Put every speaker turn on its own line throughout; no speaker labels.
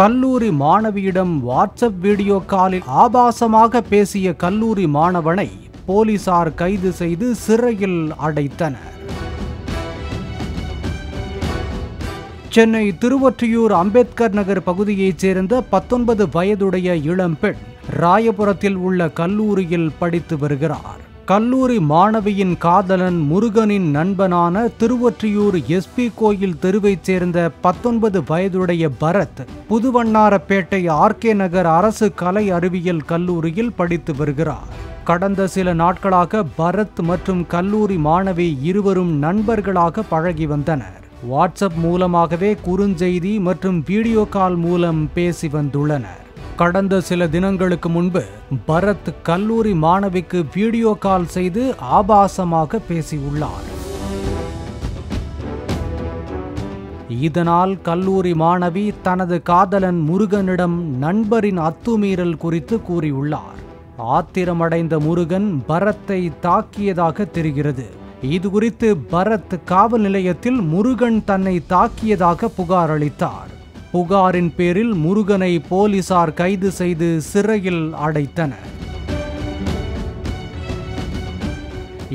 கல்லூரி மாணவியிடம் WhatsApp video காலில் ஆபாசமாக பேசிய கல்லூரி மாணவனை போலீசார் கைது செய்து சிறையில் அடைத்தனர். சென்னை திருவொற்றியூர் அம்பேத்கர் நகர் பகுதியைச் சேர்ந்த பத்தொன்பது வயதுடைய இளம்பெண் ராயபுரத்தில் உள்ள கல்லூரியில் படித்து வருகிறார். கல்லூரி மாணவியின் காதலன் முருகனின் நண்பனான திருவொற்றியூர் எஸ்பி கோயில் தெருவைச் சேர்ந்த பத்தொன்பது வயதுடைய பரத் புதுவண்ணாரப்பேட்டை ஆர்கே நகர் அரசு கலை அறிவியல் கல்லூரியில் படித்து வருகிறார். கடந்த சில நாட்களாக பரத் மற்றும் கல்லூரி மாணவி இருவரும் நண்பர்களாக பழகி வந்தனர். வாட்ஸ்அப் மூலமாகவே குறுஞ்செய்தி மற்றும் வீடியோ கால் மூலம் பேசி வந்துள்ளனர். கடந்த சில தினங்களுக்கு முன்பு பரத் கல்லூரி மாணவிக்கு வீடியோ கால் செய்து ஆபாசமாக பேசியுள்ளார். இதனால் கல்லூரி மாணவி தனது காதலன் முருகனிடம் நண்பரின் அத்துமீறல் குறித்து கூறியுள்ளார். ஆத்திரமடைந்த முருகன் பரத்தை தாக்கியதாக தெரிகிறது. இது குறித்து பரத் காவல் நிலையத்தில் முருகன் தன்னை தாக்கியதாக புகார் அளித்தார். புகாரின் பேரில் முருகனை போலீசார் கைது செய்து சிறையில் அடைத்தனர்.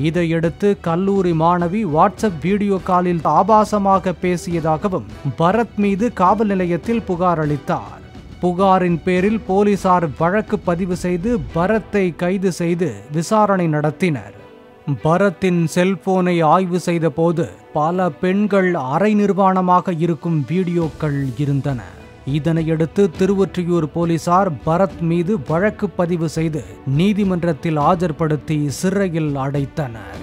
இதையடுத்து கல்லூரி மாணவி வாட்ஸ்அப் வீடியோ காலில் ஆபாசமாக பேசியதாகவும் பரத் மீது காவல் நிலையத்தில் புகார் அளித்தார். புகாரின் பேரில் போலீசார் வழக்கு பதிவு செய்து பரத்தை கைது செய்து விசாரணை நடத்தினர். பரத்தின் செல்போனை ஆய்வு செய்தபோது பல பெண்கள் அரை நிர்வாணமாக இருக்கும் வீடியோக்கள் இருந்தன. இதனையடுத்து திருவொற்றியூர் போலீசார் பரத் மீது வழக்கு பதிவு செய்து நீதிமன்றத்தில் ஆஜர்படுத்தி சிறையில் அடைத்தனர்.